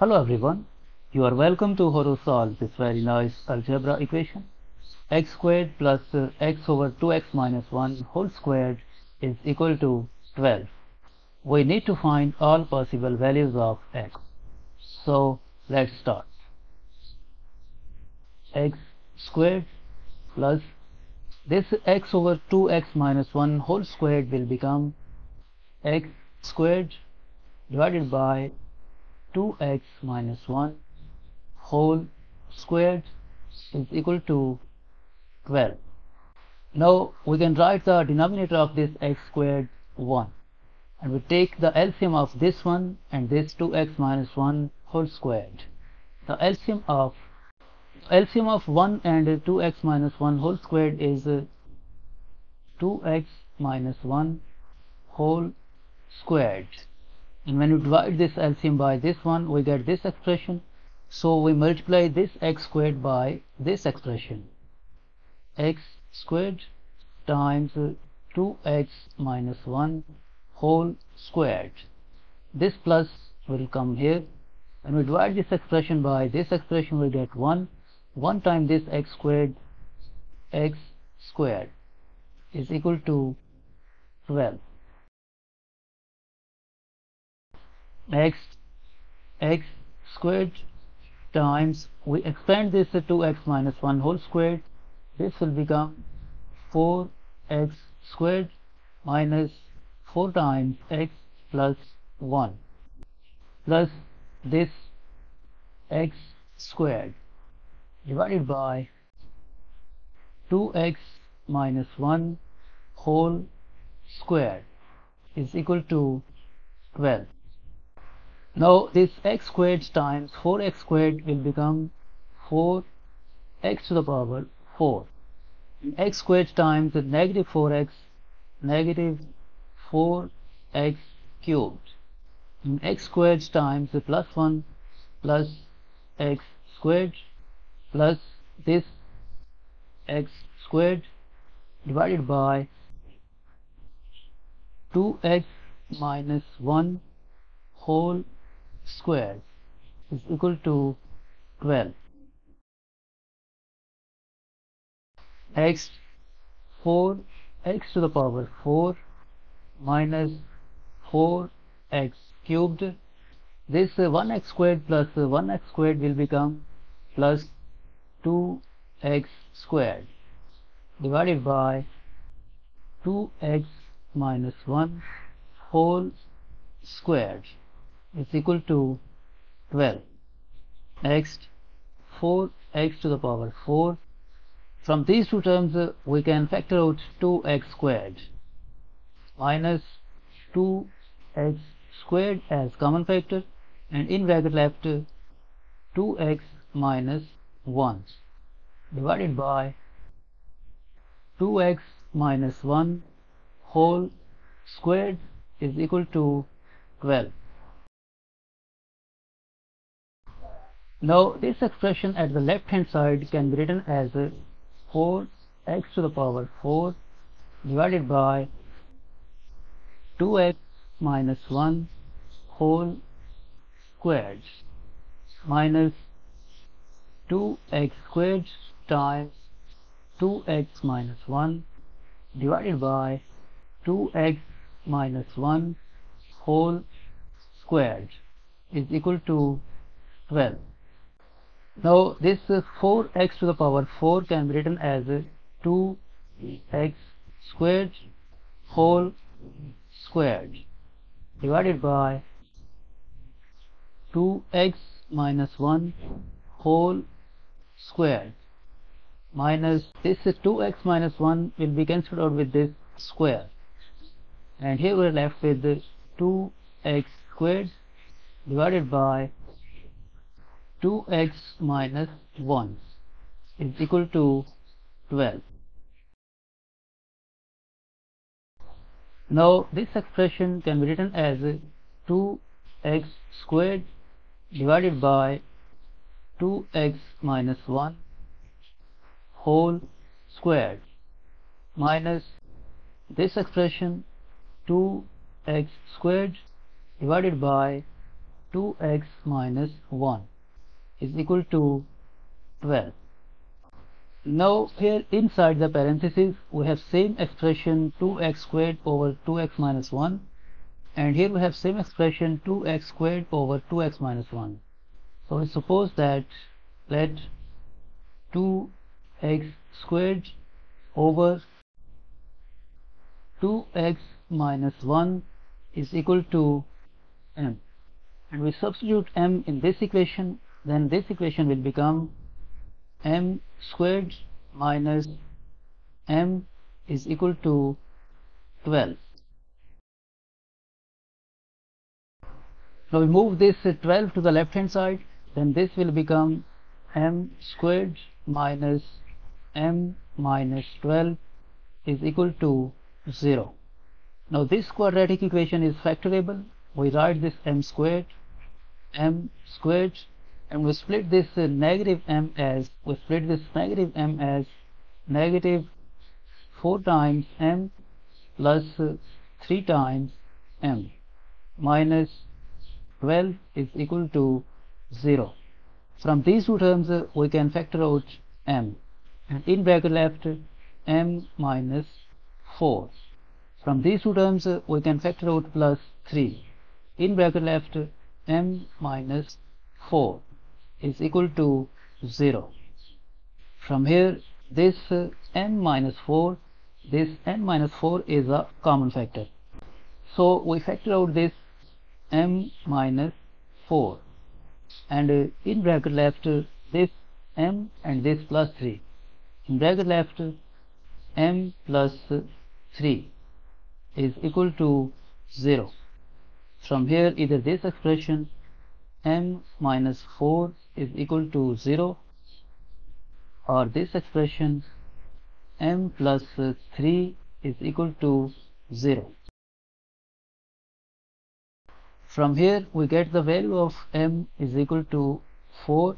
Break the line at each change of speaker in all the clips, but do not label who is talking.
Hello everyone, you are welcome to how to solve this very nice algebra equation. x squared plus uh, x over 2x minus 1 whole squared is equal to 12. We need to find all possible values of x. So let's start. x squared plus this x over 2x minus 1 whole squared will become x squared divided by 2x minus 1 whole squared is equal to 12. Now we can write the denominator of this x squared 1 and we take the LCM of this one and this 2x minus 1 whole squared. The LCM of LCM of 1 and 2x minus 1 whole squared is 2x minus 1 whole squared and when you divide this LCM by this one we get this expression. So we multiply this x squared by this expression. X squared times 2x minus 1 whole squared. This plus will come here. And we divide this expression by this expression we get 1 1 times this x squared x squared is equal to 12 x x squared times we expand this to x minus 1 whole squared. This will become 4x squared minus 4 times x plus 1 plus this x squared divided by 2x minus 1 whole squared is equal to 12 now this x squared times 4x squared will become 4x to the power 4. x squared times the negative 4x negative 4x cubed. And x squared times the plus 1 plus x squared plus this x squared divided by 2x minus 1 whole squared is equal to 12 x 4 x to the power 4 minus 4x cubed. This uh, 1x squared plus uh, 1x squared will become plus 2x squared divided by 2x minus 1 whole squared is equal to 12 next 4x to the power 4 from these two terms uh, we can factor out 2x squared minus 2x squared as common factor and in bracket left 2x minus 1 divided by 2x minus 1 whole squared is equal to 12 Now this expression at the left hand side can be written as 4x to the power 4 divided by 2x minus 1 whole squared minus 2x squared times 2x minus 1 divided by 2x minus 1 whole squared is equal to 12 now this uh, 4x to the power 4 can be written as uh, 2x squared whole squared divided by 2x minus 1 whole squared minus this 2x minus 1 will be cancelled out with this square. And here we are left with uh, 2x squared divided by 2x minus 1 is equal to 12. Now this expression can be written as 2x squared divided by 2x minus 1 whole squared minus this expression 2x squared divided by 2x minus 1 is equal to 12 now here inside the parentheses we have same expression 2x squared over 2x minus 1 and here we have same expression 2x squared over 2x minus 1 so we suppose that let 2x squared over 2x minus 1 is equal to m. And we substitute m in this equation then this equation will become m squared minus m is equal to 12 now we move this 12 to the left hand side then this will become m squared minus m minus 12 is equal to 0 now this quadratic equation is factorable. We write this m squared m squared and we split this uh, negative m as we split this negative m as negative 4 times m plus uh, 3 times m. Minus 12 is equal to 0 from these two terms uh, we can factor out m. And in bracket left m minus 4 from these two terms uh, we can factor out plus 3 in bracket left m minus 4 is equal to 0 from here this uh, n minus 4 this n minus 4 is a common factor. So we factor out this m minus 4 and uh, in bracket left uh, this m and this plus 3 in bracket left m plus 3 is equal to 0 from here either this expression m minus 4 is equal to 0 or this expression m plus 3 is equal to 0 from here we get the value of m is equal to 4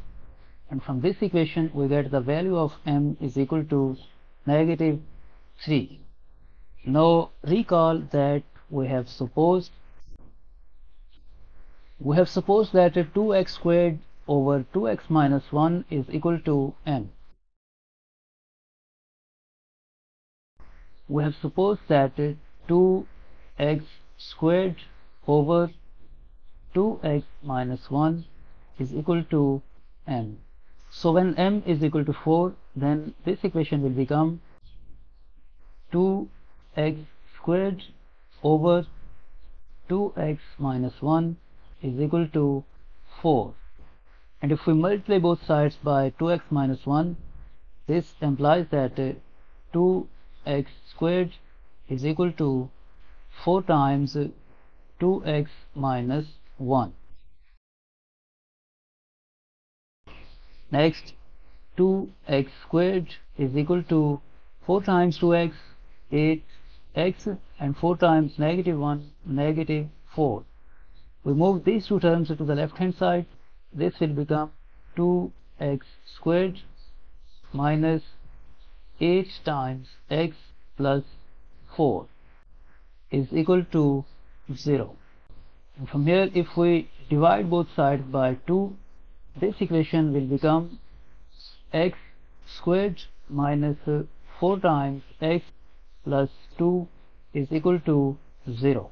and from this equation we get the value of m is equal to negative 3 now recall that we have supposed we have supposed that 2x squared over 2x minus 1 is equal to m we have supposed that 2x squared over 2x minus 1 is equal to m so when m is equal to 4 then this equation will become 2x squared over 2x minus 1 is equal to 4 and if we multiply both sides by 2x minus 1 this implies that uh, 2x squared is equal to 4 times 2x minus 1 next 2x squared is equal to 4 times 2x 8x and 4 times negative 1 negative 4 we move these two terms to the left hand side this will become 2x squared minus 8 times x plus 4 is equal to 0 and from here if we divide both sides by 2 this equation will become x squared minus 4 times x plus 2 is equal to 0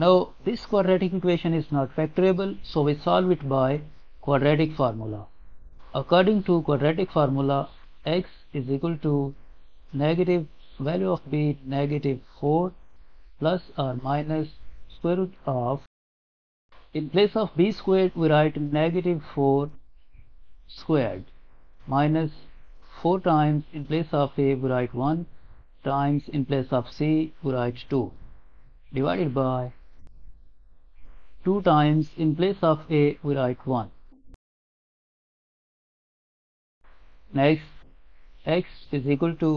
now this quadratic equation is not factorable so we solve it by quadratic formula. According to quadratic formula x is equal to negative value of b negative 4 plus or minus square root of in place of b squared we write negative 4 squared minus 4 times in place of a we write 1 times in place of c we write 2 divided by 2 times in place of a we write 1 next x is equal to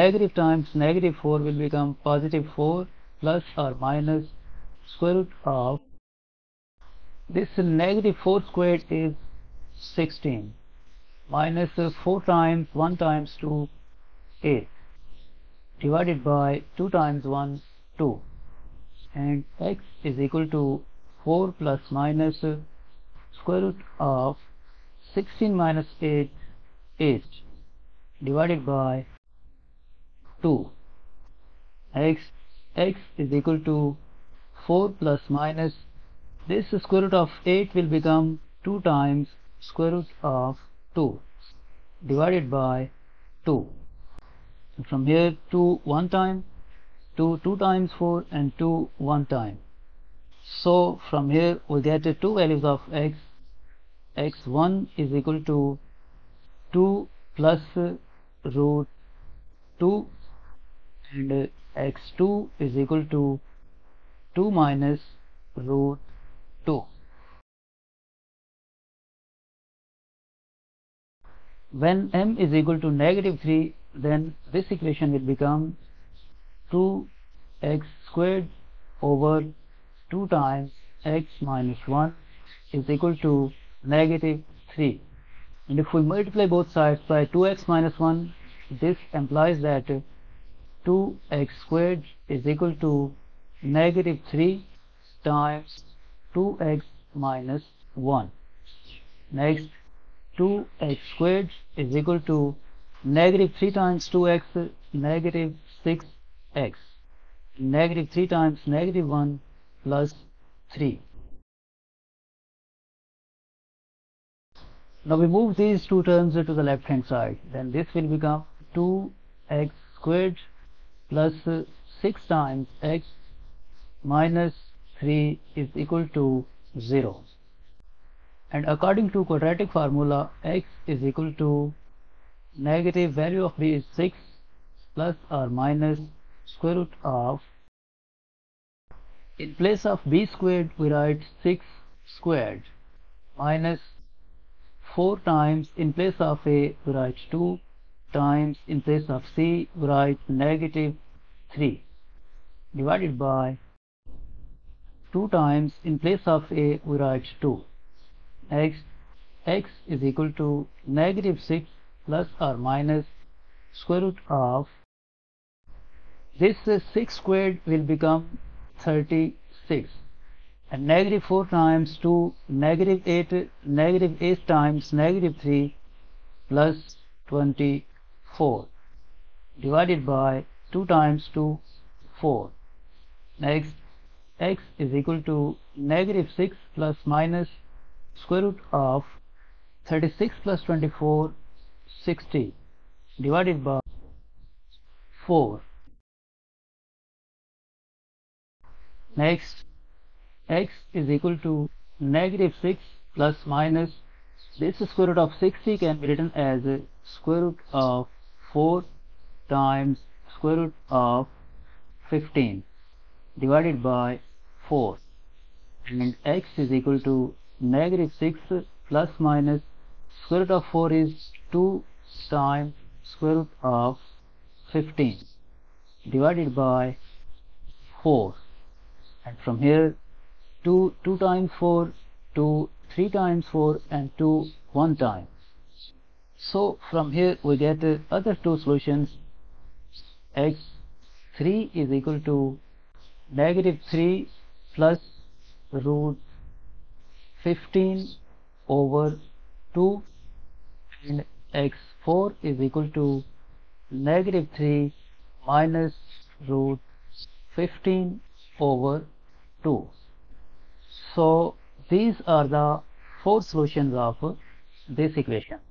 negative times negative 4 will become positive 4 plus or minus square root of this negative 4 squared is 16 minus 4 times 1 times 2 8 divided by 2 times 1 2 and x is equal to 4 plus minus square root of 16 minus 8 8 divided by 2 x x is equal to 4 plus minus this square root of 8 will become 2 times square root of 2 divided by 2 from here 2 one time 2 2 times 4 and 2 one time so from here we get the two values of x x1 is equal to 2 plus uh, root 2 and uh, x2 is equal to 2 minus root 2 when m is equal to negative 3 then this equation will become 2x squared over 2 times x minus 1 is equal to negative 3 and if we multiply both sides by 2x minus 1 this implies that 2x squared is equal to negative 3 times 2x minus 1 next 2x squared is equal to negative 3 times 2x negative 6x negative 3 times negative 1 plus 3 now we move these two terms to the left hand side. Then this will become 2x squared plus 6 times x minus 3 is equal to 0 and according to quadratic formula x is equal to negative value of b is 6 plus or minus square root of in place of b squared we write 6 squared minus 4 times in place of a we write 2 times in place of c we write negative 3 divided by 2 times in place of a we write 2 x x is equal to negative 6 plus or minus square root of this 6 squared will become 36 and negative 4 times 2 negative 8 negative 8 times negative 3 plus 24 divided by 2 times 2 4 next x is equal to negative 6 plus minus square root of 36 plus 24 60 divided by 4 next x is equal to negative 6 plus minus this square root of 60 can be written as square root of 4 times square root of 15 divided by 4 and x is equal to negative 6 plus minus square root of 4 is 2 times square root of 15 divided by 4 and from here 2 2 times 4 2 3 times 4 and 2 1 time. So from here we get uh, other two solutions. X 3 is equal to negative 3 plus root 15 over 2 and x4 is equal to negative 3 minus root 15 over 2 so these are the four solutions of this equation